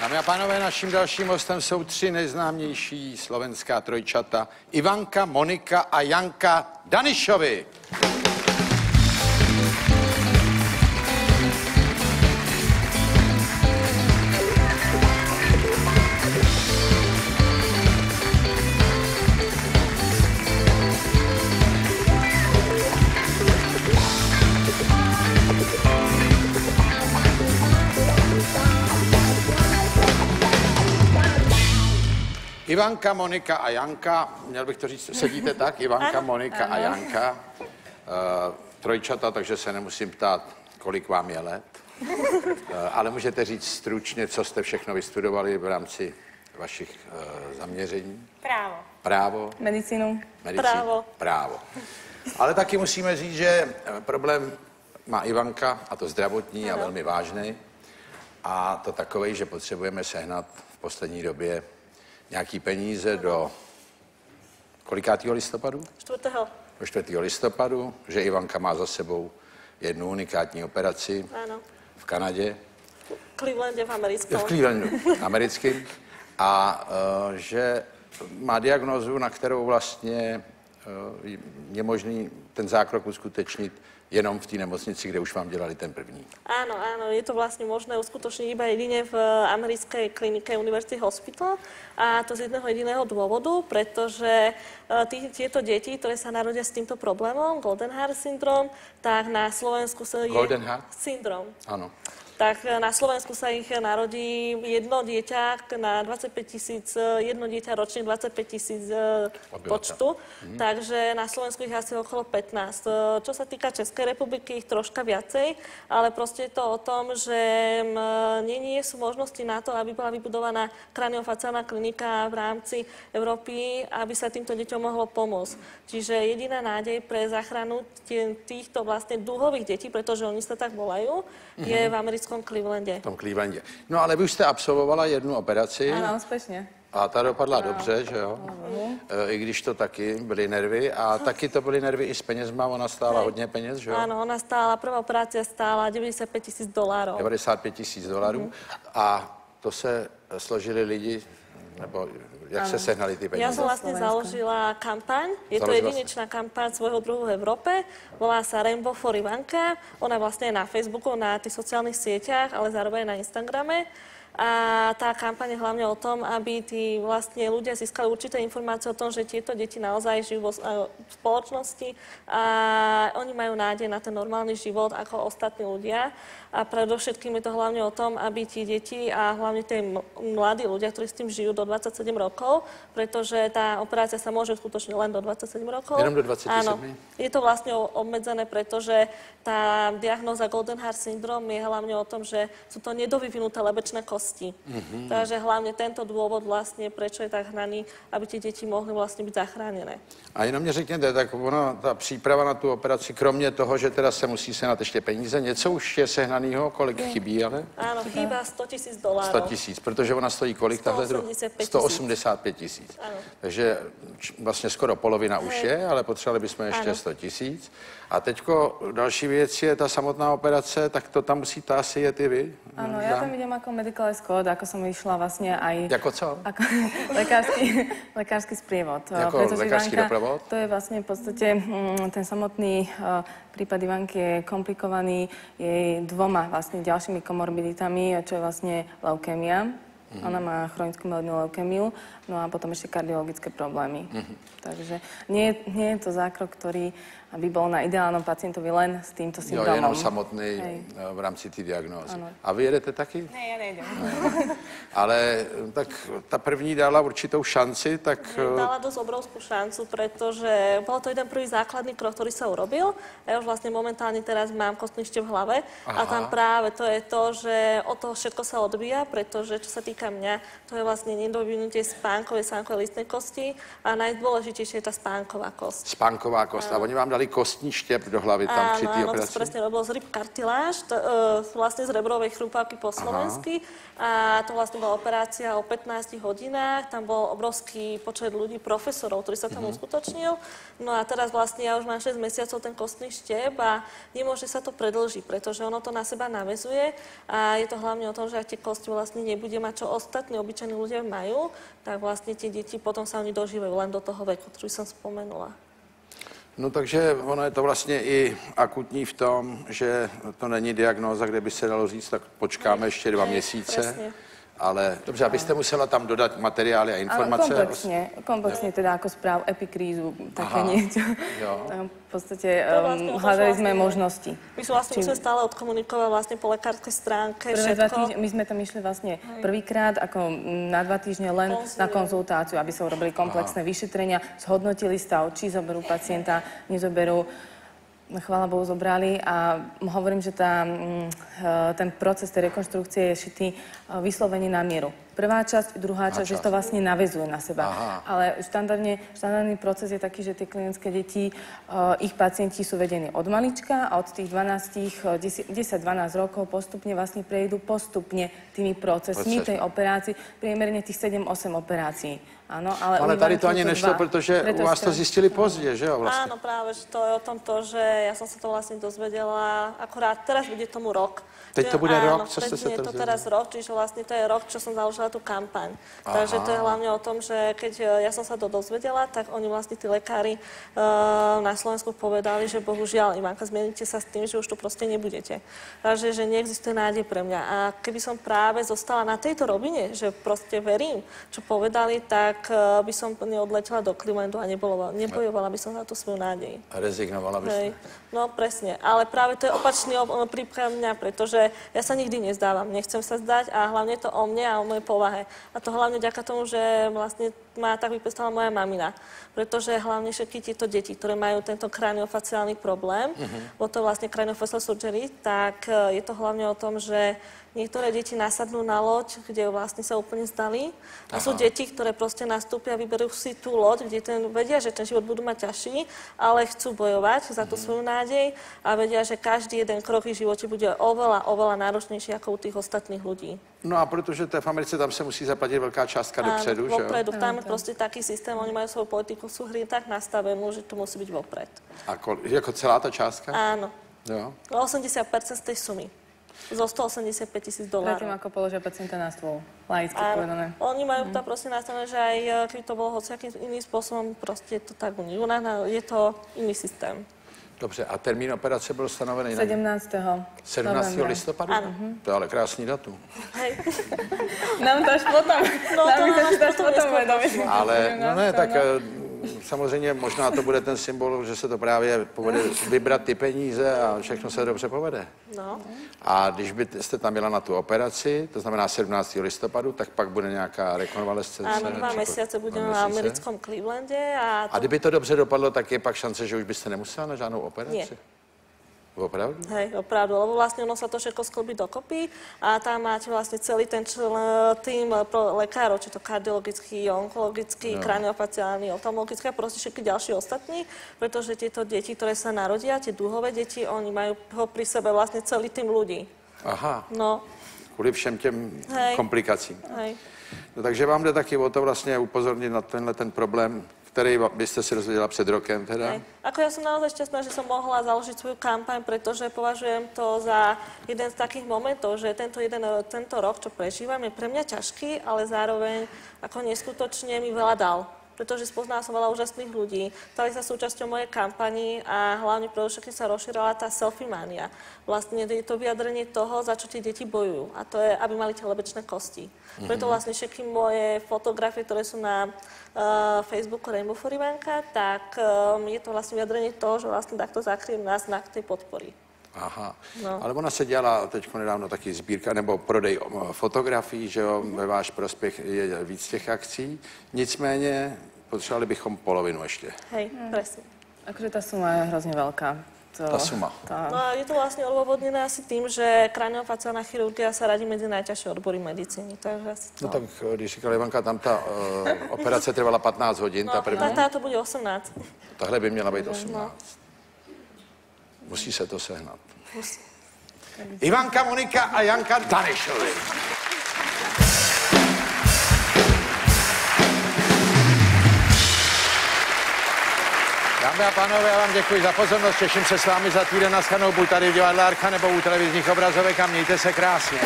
Dámy a pánové, naším dalším hostem jsou tři nejznámější slovenská trojčata. Ivanka, Monika a Janka Danišovi. Ivanka, Monika a Janka, měl bych to říct, sedíte tak? Ivanka, Monika a Janka. Uh, trojčata, takže se nemusím ptát, kolik vám je let. Uh, ale můžete říct stručně, co jste všechno vystudovali v rámci vašich uh, zaměření? Právo. Právo? Medicínu. Medicína? Právo. Právo. Ale taky musíme říct, že problém má Ivanka, a to zdravotní a velmi vážný. A to takový, že potřebujeme sehnat v poslední době nějaký peníze do kolikátého listopadu? 4. Do 4. listopadu, že Ivanka má za sebou jednu unikátní operaci Áno. v Kanadě, Clevelande v americkom. v Clevelandu americkým, a uh, že má diagnózu, na kterou vlastně uh, je možný ten zákrok uskutečnit jenom v té nemocnici, kde už vám dělali ten první. Áno, áno, je to vlastne možné uskutočniť iba jedine v americkej klinike University Hospital a to z jedného jediného dôvodu, pretože e, tí, tieto deti, ktoré sa narodia s týmto problémom, Golden Heart syndrom, tak na Slovensku sa je... Golden Heart? Syndrom. Ano. Tak e, na Slovensku sa ich narodí jedno dieťa na 25 tisíc, e, jedno dieťa ročne 25 tisíc e, počtu. Takže na Slovensku ich asi okolo 15. E, Čo sa týka Českej republiky, ich troška viacej, ale proste je to o tom, že nie, nie sú možnosti na to, aby bola vybudovaná kraniofaciálna klinika v rámci Európy, aby sa týmto deťom mohlo pomôcť. Čiže jediná nádej pre záchranu týchto vlastne dúhových detí, pretože oni sa tak volajú, je v americkom Clevelande. V tom Clevelandě. No ale vy už jste absolvovala jednu operaci Áno, úspešne. a ta dopadla dobře, že jo? E, I když to taky byly nervy a taky to byly nervy i s penězma, ona stála hodně peněz, že jo? Áno, ona stála, prvá operácia stála 95 tisíc dolárov. 95 tisíc dolarů a to se složili lidi, nebo jak se sehnali ty Ja peníze? som vlastne Slovenska. založila kampaň. Je to Založila jedinečná kampaň svojho druhu v Európe. Volá sa Rainbow for Ivanka. Ona vlastne je na Facebooku, na tých sociálnych sieťach, ale zároveň aj na Instagrame. A tá kampaň je hlavne o tom, aby tí vlastne ľudia získali určité informácie o tom, že tieto deti naozaj žijú vo, e, v spoločnosti a oni majú nádej na ten normálny život ako ostatní ľudia. A predovšetkým je to hlavne o tom, aby tí deti a hlavne tie mladí ľudia, ktorí s tým žijú do 27 rokov, pretože tá operácia sa môže uskutočniť len do 27 rokov. Jenom do 27? Áno. Je to vlastne obmedzené, pretože tá diagnóza Golden Heart syndrom je hlavne o tom, že sú to nedovyvinuté lebečné kosti. Mhm. Takže hlavne tento dôvod vlastne, prečo je tak hnaný, aby tie deti mohli vlastne byť zachránené. A jenom mě řekněte, tak ona, ta příprava na tu operaci, kromě toho, že teda se musí sehnat ještě peníze, něco už je sehnanýho, kolik chybí, ale? Áno, chýba 100 tisíc dolárov. 100 tisíc, protože ona stojí kolik? tahle dru- 185 tisíc. 185 tisíc. Ano. Takže vlastně skoro polovina už je, ale potřebovali bychom ještě Ano. 100 tisíc. A teďko další věc je ta samotná operace, tak to tam musíte asi jet i vy. Áno, ja tam idem ako medical escort, ako som išla vlastne aj... Jako co? Ako lekársky, lekársky sprievod. Jako Pretože lekársky Ivanka, doprovod? To je vlastne v podstate mm, ten samotný uh, prípad Ivanky je komplikovaný jej dvoma vlastne ďalšími komorbiditami, čo je vlastne leukémia. Mhm. Ona má chronickú malignú leukémiu, no a potom ešte kardiologické problémy. Mhm. Takže nie, nie je to zákrok, ktorý aby bol na ideálnom pacientovi len s týmto Jo, syndromom. jenom samotný Hej. eh, v rámci té diagnózy. Ano. A vy jedete taky? Ne, ja nejdem. Ale eh, tak ta první dala určitou šanci, tak eh, Dala dosť obrovskú šancu, pretože bol to jeden prvý základný krok, ktorý sa urobil. Ja už vlastne momentálne teraz mám kostný šte v hlave a Aha. tam práve to je to, že od toho všetko sa odvíja, pretože čo sa týka mňa, to je vlastne nedovinutie spánkovej, spánkovej listnej kosti a najdôležitejšie je tá spánková kosť. spánková kost. A oni vám dali kostní štěp do hlavy tam Áno, té áno, to operaci? sa presne robilo z ryb kartiláž, to, e, vlastne z rebrovej chrupavky po slovensky. A to vlastne bola operácia o 15 hodinách, tam bol obrovský počet ľudí, profesorov, ktorý sa tam Mhm. uskutočnil. No a teraz vlastne ja už mám 6 mesiacov ten kostný štep a nemôže sa to predlžiť, pretože ono to na seba navezuje a je to hlavne o tom, že ak tie kosti vlastne nebude mať čo ostatní obyčajní ľudia majú, tak vlastne tie deti potom sa oni dožívajú len do toho veku, ktorý som spomenula. No takže ono je to vlastně i akutní v tom, že to není diagnóza, kde by se dalo říct, tak počkáme ještě dva měsíce. Presne. Ale dobře, abyste musela tam dodat materiály a Ale informace. komplexne, komplexne teda ako správ epikrízu, také Aha. niečo. Jo. Tam v podstate um, vlastne hľadali vlastne- sme možnosti. My sme vlastne musíme stále odkomunikovať vlastne po lekárskej stránke Prvé všetko. týždne, my sme tam išli vlastne prvýkrát ako na dva týždne len Konzilium. na konzultáciu, aby sa urobili komplexné vyšetrenia, zhodnotili stav, či zoberú pacienta, nezoberú. Chvála Bohu, zobrali a hovorím, že tá, mm, e, ten proces tej rekonštrukcie je šitý e, vyslovene na mieru. Prvá časť, druhá časť, že časť. to vlastne navezuje na seba. Aha. Ale štandardne, štandardný proces je taký, že tie klinické deti, uh, ich pacienti sú vedení od malička a od tých 12, 10-12 rokov postupne vlastne prejdú postupne tými procesmi Procesmi. tej operácii, priemerne tých 7-8 operácií. Áno, ale, Ale tady to ani nešlo, dva. protože Preto u vás to zjistili pozdě, že jo? Vlastně. Áno, práve, že to je o tom to, že ja som sa to vlastne dozvedela, akurát teraz bude tomu rok. Teď Že to bude áno, rok, co ste sa to dozvedeli? teraz rok, čiže vlastne to je rok, čo som založila tú kampaň. Takže to je hlavne o tom, že keď e, ja som sa to dozvedela, tak oni vlastne tí lekári uh, na Slovensku povedali, že bohužiaľ, Ivanka, zmieníte sa s tým, že už tu proste nebudete. Takže, že neexistuje nádej pre mňa. A keby som práve zostala na tejto robine, že proste verím, čo povedali, tak uh, by som neodletela do Clevelandu a nebolo, nebojovala by som za tú svoju nádej. A rezignovala byste. Hej. No presne, ale práve to je opačný prípad mňa, pretože ja sa nikdy nezdávam, nechcem sa zdať a hlavne to o mne a o mojej povahe. A to hlavne vďaka tomu, že vlastne ma tak vypestovala moja mamina. Pretože hlavne všetky tieto deti, ktoré majú tento kraniofaciálny problém, uh-huh. bo to vlastne craniofacial surgery, tak e, je to hlavne o tom, že niektoré deti nasadnú na loď, kde vlastne sa úplne zdali. A sú deti, ktoré proste nastúpia, vyberú si tú loď, kde ten, vedia, že ten život budú mať ťažší, ale chcú bojovať za tú svoju nádej a vedia, že každý jeden krok v živote bude oveľa, oveľa náročnejší ako u tých ostatných ľudí. No a protože to je v Americe, tam se musí zaplatit velká částka dopředu, že jo? Tam proste taký systém, oni majú svoju politiku, sú hry tak nastavenú, že to musí byť vopred. A kol, jako celá ta částka? Áno. Jo. 80% z tej sumy. Zo 185 tisíc dolárov. Predtým, ako položia pacienta na stôl. Laicky povedané. Oni majú to proste nastavené, že aj e, keby to bolo hociakým iným spôsobom, proste je to tak u nich. U nás je to iný systém. Dobře, a termín operace byl stanovený na 17. 17. novembra. listopadu? Áno. To je ale krásný datum. Hej. Nám to až potom. No, nám to nám až potom. Ale no ne, 17., tak no. eh, samozřejmě možná to bude ten symbol, že se to právě povede vybrat ty peníze a všechno se dobře povede. No. A když byste tam byla na tu operaci, to znamená 17. listopadu, tak pak bude nějaká rekonvalescence. Áno, dva mesiace budeme na měsíce. americkom Clevelande a, A kdyby to dobře dopadlo, tak je pak šance, že už byste nemusela na žádnou operaci? Nie. Opravdu? Hej, opravdu, lebo vlastne ono sa to všetko sklbí dokopy a tam máte vlastne celý ten čl- tým pro lekárov, či to kardiologický, onkologický, no. kraniofaciálny, oftalmologický a proste všetky ďalší ostatní, pretože tieto deti, ktoré sa narodia, tie dúhové deti, oni majú ho pri sebe vlastne celý tým ľudí. Aha, No, kvůli všem těm Hej. komplikacím. hej. No, takže vám jde taky o to vlastně upozornit na tenhle ten problém, který va- byste si dozvěděla před rokem teda. Hej. Ako ja som naozaj šťastná, že som mohla založiť svoju kampaň, pretože považujem to za jeden z takých momentov, že tento, jeden, tento rok, čo prežívam, je pre mňa ťažký, ale zároveň ako neskutočne mi veľa dal pretože spoznala som veľa úžasných ľudí, stali sa súčasťou mojej kampani a hlavne predovšetkým sa rozšírala tá selfie mania. Vlastne je to vyjadrenie toho, za čo tie deti bojujú a to je, aby mali telebečné kosti. Preto vlastne všetky moje fotografie, ktoré sú na uh, Facebooku Rainbow for Ivanka, tak um, je to vlastne vyjadrenie toho, že vlastne takto zakrýjem nás znak tej podpory. Aha. No. Ale ona se dělala teď nedávno taky sbírka nebo prodej o, fotografií, že jo, ve váš prospěch je víc těch akcí. Nicméně potřebovali bychom polovinu ještě. Hej, presne. Akože tá suma je hrozne veľká. To, Tá suma. Tá, No a je to vlastne odôvodnené asi tým, že kraniofaciálna chirurgia sa radí medzi najťažšie odbory medicíny. Takže asi to. No tak, když říkala Ivanka, tam ta uh, operace trvala 15 hodin, ta No, první. tá, táto bude 18. Tahle by měla být 18. Musí se to sehnat. Ivanka, Monika a Janka Danešovi. Dámy a pánové, já vám děkuji za pozornost, těším se s vámi za týden na schanou, buď tady v divadle Archa nebo u televizních obrazovek a mějte se krásně.